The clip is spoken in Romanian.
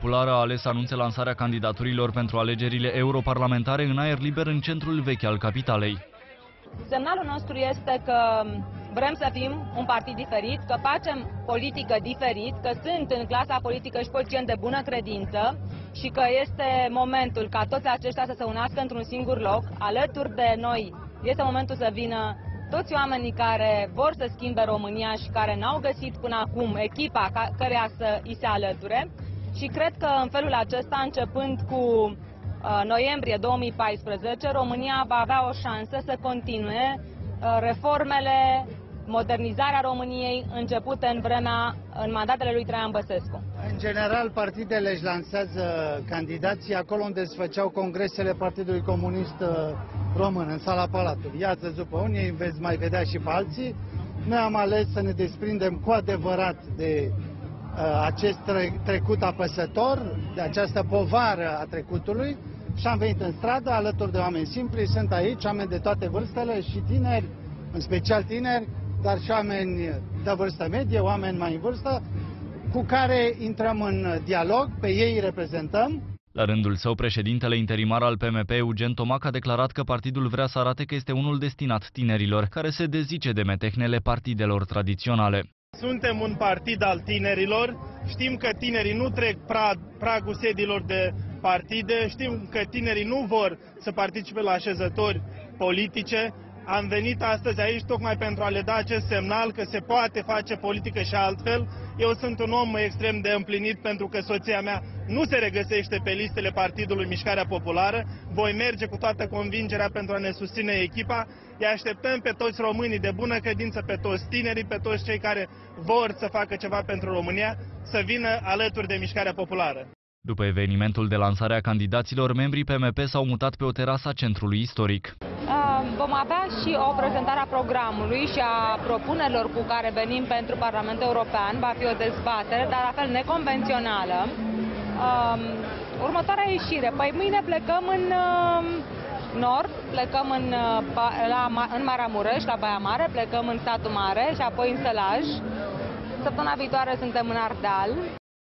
Populară a ales să anunțe lansarea candidaturilor pentru alegerile europarlamentare în aer liber în centrul vechi al capitalei. Semnalul nostru este că vrem să fim un partid diferit, că facem politică diferit, că sunt în clasa politică și politicieni de bună credință și că este momentul ca toți aceștia să se unească într-un singur loc, alături de noi. Este momentul să vină toți oamenii care vor să schimbe România și care n-au găsit până acum echipa căreia să îi se alăture. Și cred că în felul acesta, începând cu uh, noiembrie 2014, România va avea o șansă să continue uh, reformele, modernizarea României începute în vremea, în mandatele lui Traian Băsescu. În general, partidele își lansează candidații acolo unde se făceau congresele Partidului Comunist uh, Român, în sala Palatului. Iată, după unii, veți mai vedea și pe alții. Noi am ales să ne desprindem cu adevărat de uh, acest trecut apăsător, de această povară a trecutului și am venit în stradă alături de oameni simpli. Sunt aici oameni de toate vârstele și tineri, în special tineri, dar și oameni de vârstă medie, oameni mai în vârstă, cu care intrăm în dialog, pe ei reprezentăm. La rândul său, președintele interimar al PMP, Eugen Tomac, a declarat că partidul vrea să arate că este unul destinat tinerilor, care se dezice de metehnele partidelor tradiționale. Suntem un partid al tinerilor, știm că tinerii nu trec pragul sediilor de partide, știm că tinerii nu vor să participe la așezători politice, am venit astăzi aici tocmai pentru a le da acest semnal că se poate face politică și altfel. Eu sunt un om extrem de împlinit pentru că soția mea nu se regăsește pe listele Partidului Mișcarea Populară. Voi merge cu toată convingerea pentru a ne susține echipa. Îi așteptăm pe toți românii de bună credință, pe toți tinerii, pe toți cei care vor să facă ceva pentru România, să vină alături de Mișcarea Populară. După evenimentul de lansare a candidaților, membrii PMP s-au mutat pe o terasă a centrului istoric. Vom avea și o prezentare a programului și a propunerilor cu care venim pentru Parlamentul European. Va fi o dezbatere, dar la fel neconvențională. Următoarea ieșire. Păi mâine plecăm în nord, plecăm în, la, în Maramureș, la Baia Mare, plecăm în Satul Mare și apoi în Sălaj. Săptămâna viitoare suntem în Ardeal.